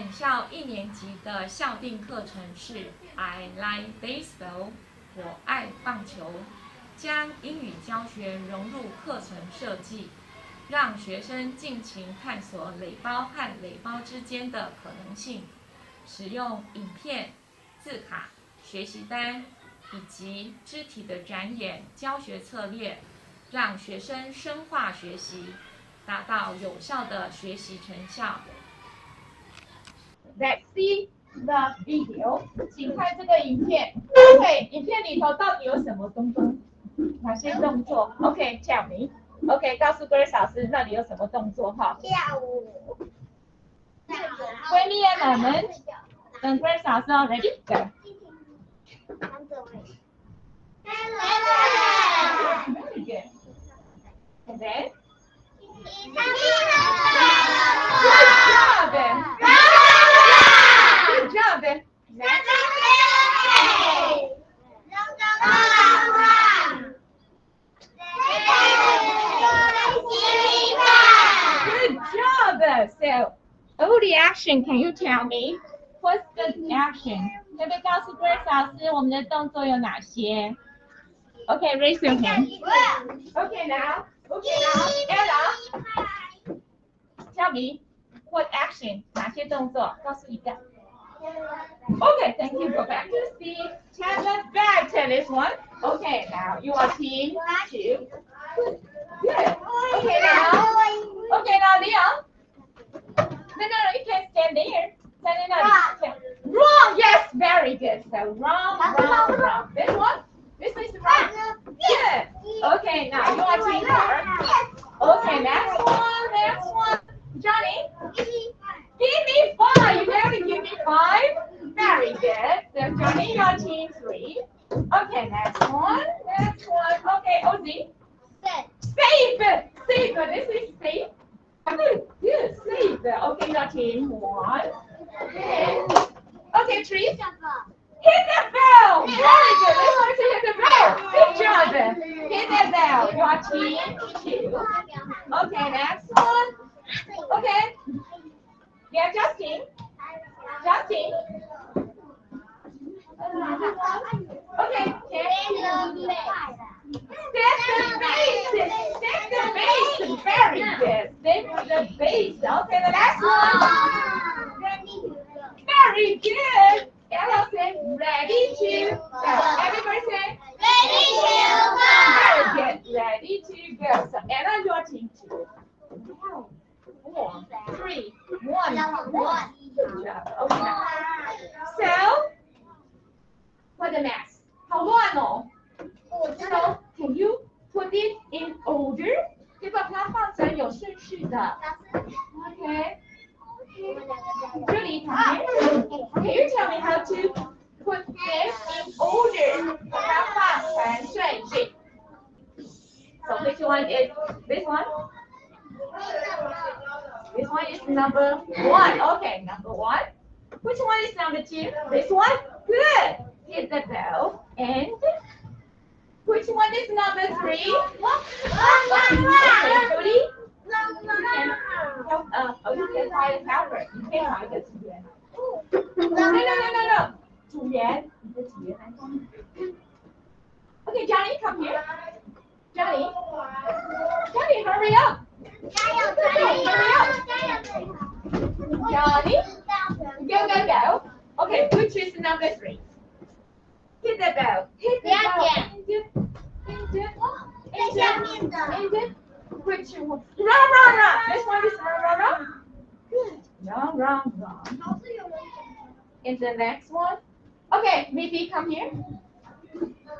本校一年级的校定课程是 I like baseball，我爱棒球，将英语教学融入课程设计，让学生尽情探索垒包和垒包之间的可能性，使用影片、字卡、学习单以及肢体的展演教学策略，让学生深化学习，达到有效的学习成效。Let's see the video，请看这个影片。OK，影片里头到底有什么东东？哪些动作？OK，tell、me。OK，告诉 Grace 老师那里有什么动作哈跳舞。？Wait a moment，等 Grace 老师哦，ready go。Very good。And then good job. Next. Good job. So, oh, the action. Can you tell me what's the action? 可不可以告诉 Grace 老师我们的动作有哪些？Okay, raise your hand. Okay, now. Okay, now. Ella, tell me what action? 哪些动作？告诉一个。 Okay, thank you. Go back to Steve. Tennis back, tennis one. Okay, now you are team two. Good. Okay, now. Okay, now Leon. No, no, no, you can't stand there. Stand in there. Wrong. Yes, very good. So wrong, wrong, wrong. This one. This is right. Good. Okay, now you are team four. Okay, next one. Johnny. Give me five. You better give me five. Very good. Team three. Okay, next one, next one. Okay, Ozzy. Safe. Safe. This is safe. Good. Good. Safe. Okay, you're team one. Okay. Okay, three. Hit the bell. Very good. Let's try to hit the bell. Good job. Hit the bell. You're team two. Okay, next one. Okay. Yeah. Justin. Okay. Okay. Step the base. Step the base. Very good. Step the base. Okay, the last ah. one. Ready. Very good. Ella said, ready to go. Everybody say, ready to go. Very good. Ready to go. So Ella, your team two. Wow. Four, three, one, one. Okay. So, for the mask. How long? So, can you put it in order? 的。Okay. Julie, come here. Can you tell me how to put this in order? 把它放成顺序。So which one is this one? This one is number one. Okay, number one. Which one is number two? This one? No, no, no, no, no. Juliet. Okay, Johnny, come here. Johnny. Johnny, hurry up. Johnny, hurry up. Johnny. Go, go, go. Okay, which is number three? Hit the bell. Hit the yeah, bell. Yeah. Into, into, into, into. Which one? Run, run, run. This one is run, run, run. Good. Run, run, run. And the next one. Okay, maybe come here.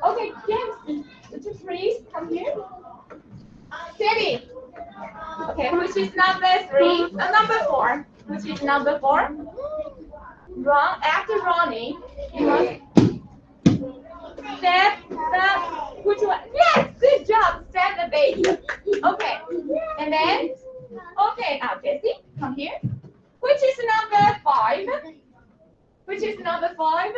Okay, James, please come here? Debbie. Okay, which is number three? Uh, number four. Which is number four? Run after running. Step the which one? Yes, good job. Step the baby. Okay, and then okay. Now Jessie, come here. Which is number five? which is number five.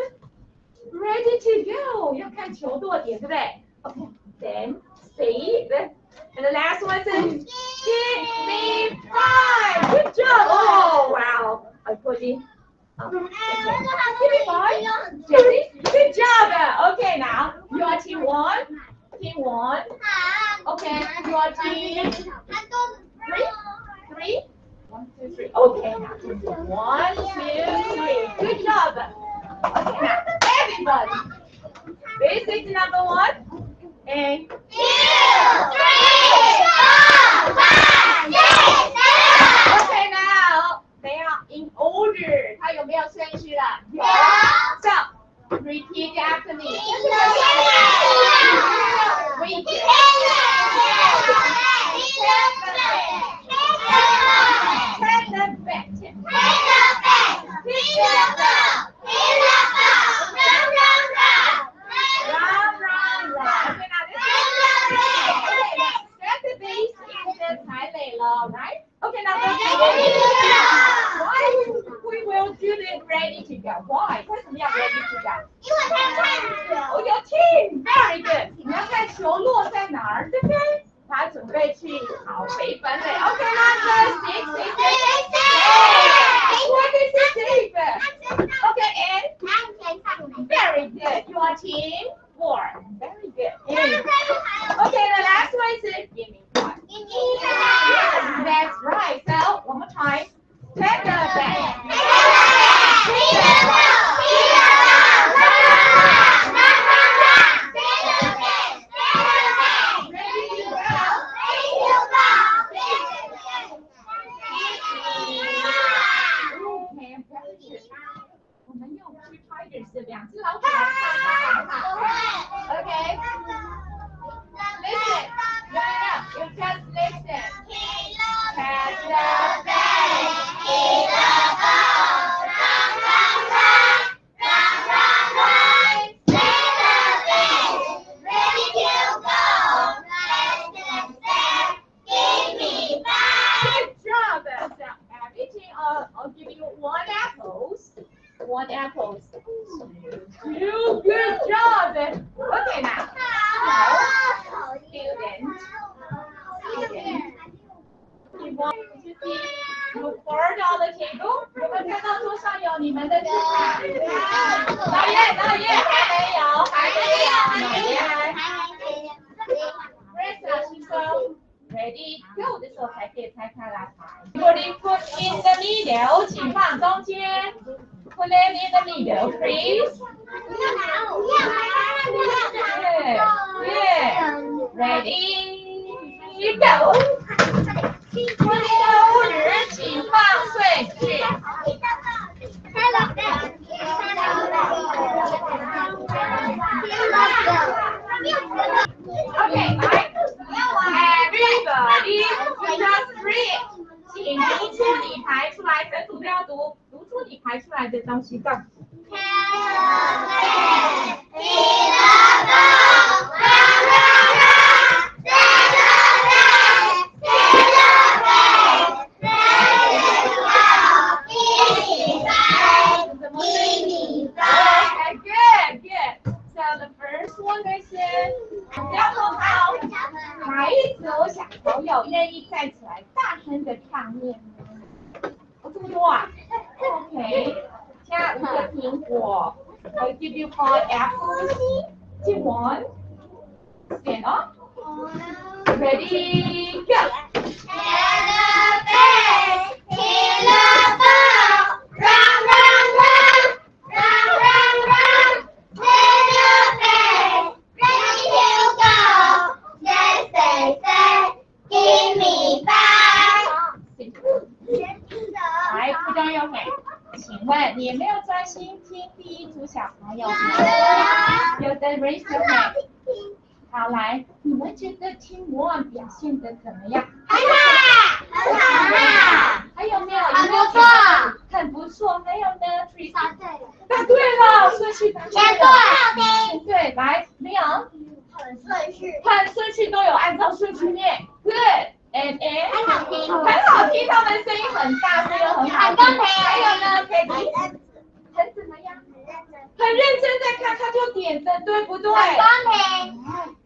Ready to go. 要看球落点，对不对？Okay. Then see the and the last one is give me five. Good job. Oh wow. I put it. Jesse, good job. Okay, now you are team one. Team one. Okay, you are team. Okay. One, two, three. Good job. Okay, now, everybody. Basic number one. And two, three, four, five, six, seven. Okay, now. They are in order. 它有没有顺序了？有。So, repeat after me. Repeat. Obrigada! middle，请放中间。Put them in the middle, please. 对对，Ready, go. 物语，请放顺序。Okay, bye. Everybody, just read. 读出你排出来，整组都要读，读出你排出来的东西，干。怎么样？很好，很好，很好。还有没有？很不错，很不错。没有呢？对了。答对了，顺序答对了。对，对，来，没有。很顺序，很顺序都有按照顺序念。Good and a 很好听，很好听，他们声音很大，声音很好听。还有呢？Patty。很认真在看，他就点分，对不对？很公平，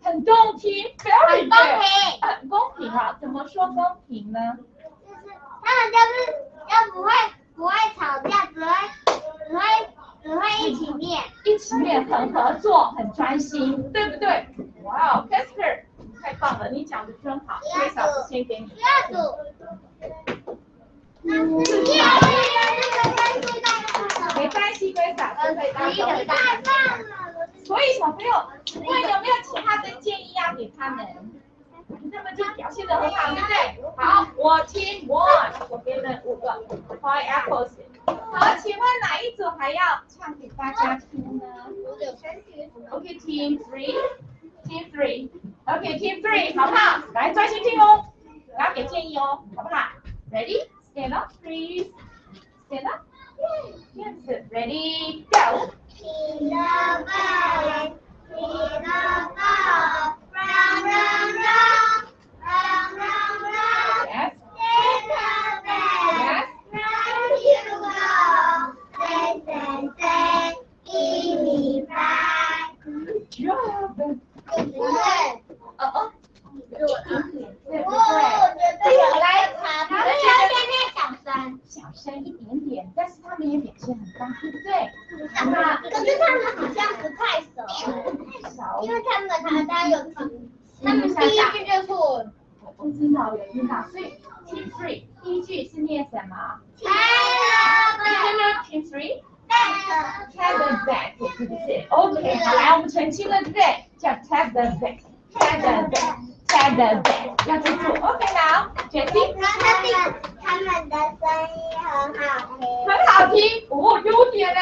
很动听，很公平，很公平啊！怎么说公平呢？就是他们就是又不会不会吵架，只会只会只会一起念，一起念，很合作，很专心，对不对？哇哦，Kasper，太棒了，你讲的真好，这个小先给你。第二组。第二组。没关系，Grace 老师会当中。太棒了！所以小朋友，问有没有其他的建议要给他们？他们就表现得很好，对不对？好，我 Team One，我给了五个 Five Apples。好，请问哪一组还要唱给大家听呢？OK，Team Three，Team Three，OK，Team Three，好不好？来专心听哦，我要给建议哦，好不好？Ready？Stand up, please. Stand up. Ready, go. Round, round, round. Round, round, round. Yes. Yes. 他们他们的声音很好听。很好听，哦，优点嘞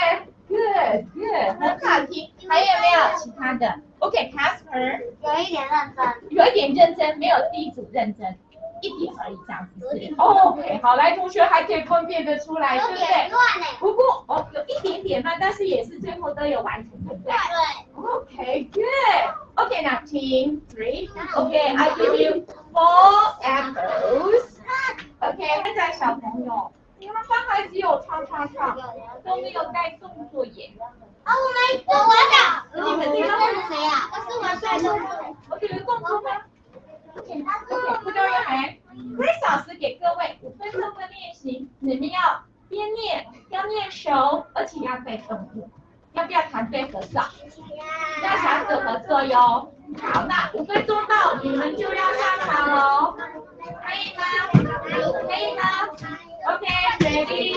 ，good good，很好听。还有没有其他的？OK，Casper、有一点认真。有一点认真，没有第一组认真，一点而已，这样子是。OK，好，来，同学还可以分辨得出来，对不对点？乱呢。不过哦，有一点点慢，但是也是最后都有完成，对不对对。？OK，good。OK，now team three。OK，I give you four apples。OK，现在小朋友，你们刚才只有唱唱唱，都没有带动作耶。啊，我没，我我的。你们这个那是谁啊？我是我帅的。OK，有动作吗？OK，不留言来。Grace 老师给各位五分钟的练习，你们要边念，要念熟，而且要背动作。要不要团队合作？怎么做哟。好，那五分钟到，你们就要上场喽，可以吗？可以吗？OK，ready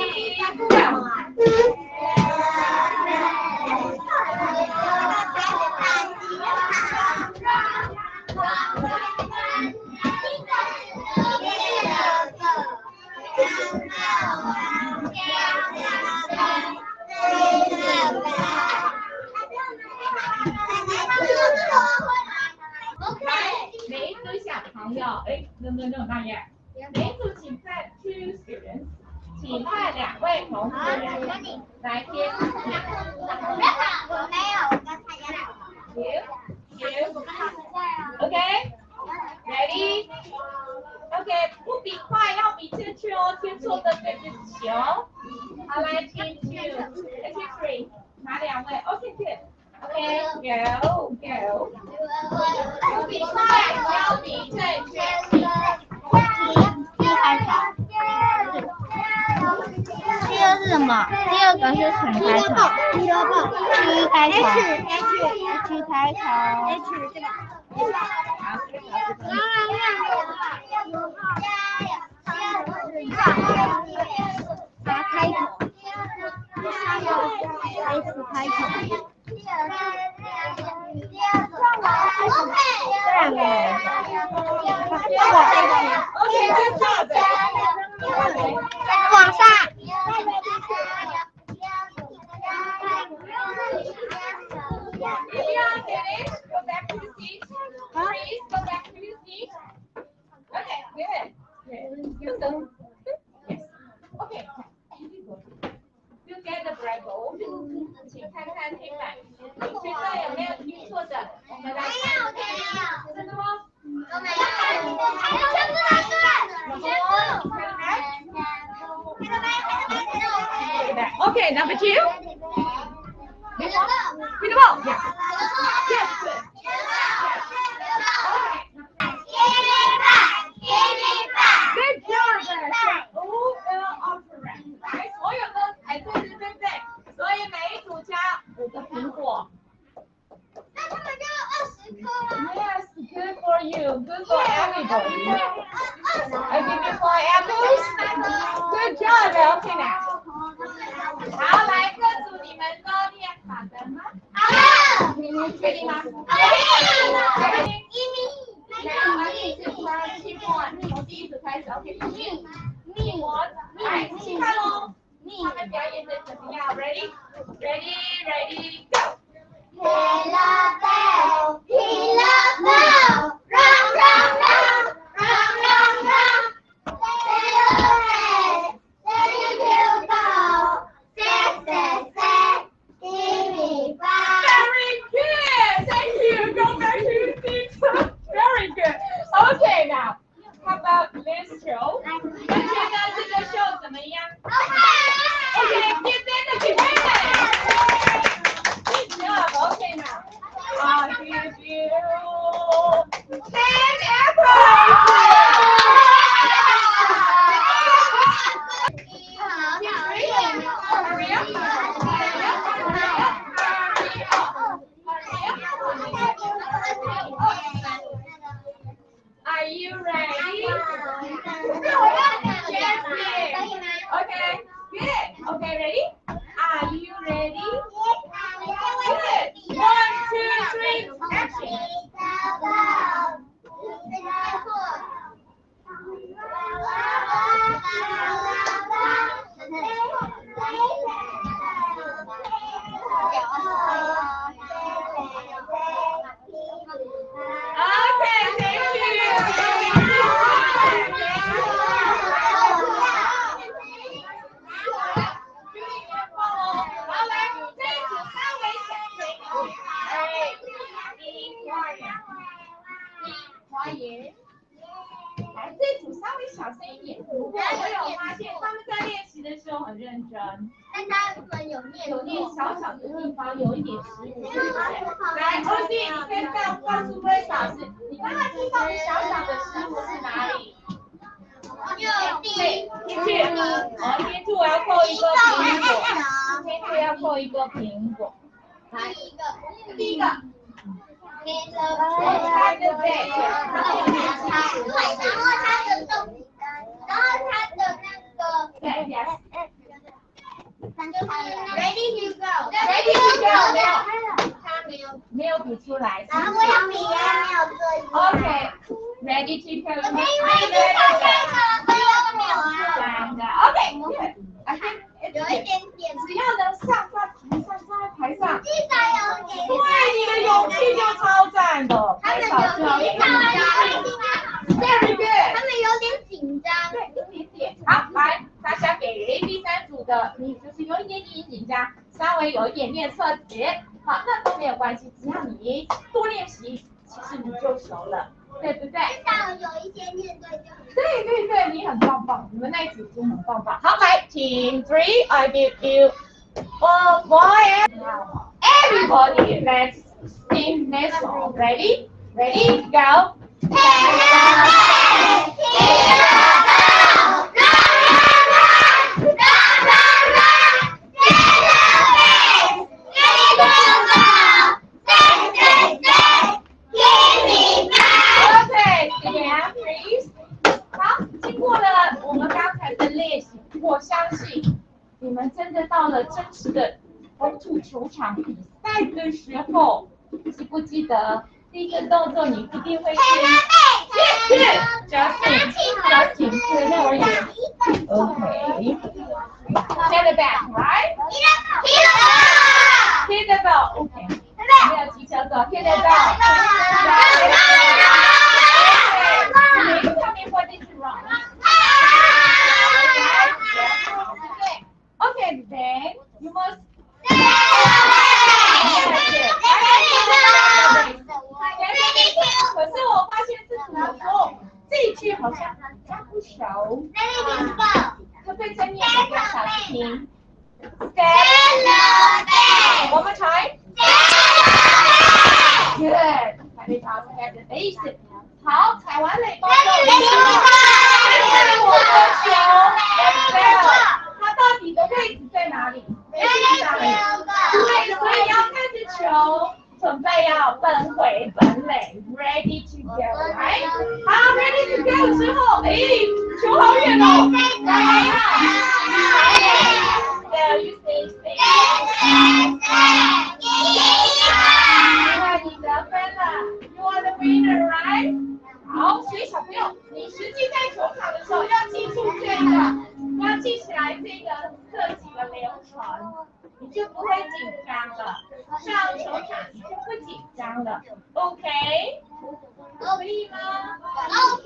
么？第二个是什么开头第二个？T 开头 H H，H 开头。H 这个。八开头，S 开头。lot. 操你来，第一个，我猜对不对？对，yes。Ready to go. Ready to go，没有，他没有没有比出来。然后我要比呀，没有做一样。OK，ready to go。我可以我已经猜对了，我有没有啊？三个，OK，I think 有一点点，只要能上在台上，上在台上，至少有给对你的勇气就超赞的。他们至少是要有一点点紧张，Very good。他们有点紧张。对，一点点。好，来，大家给第三组的，你就是有一点点紧张，稍微有一点点侧斜，好，那都没有关系，只要你多练习，其实你就熟了，对不对？至少有一些面对就。对对对，你很棒棒，你们那一组真的很棒棒。好，来，Team Three, I give you a boy and everybody. Let's sing this song. Ready? Ready? Go. Okay, stand, please. 好，经过了我们刚才的练习我相信你们真的到了真实的红土球场比赛的时候记不记得第一个动作你一定会是开始加倍加倍加倍加倍 ok 现在 back right 听得到听得到 ok 拜得到听得大 Oh.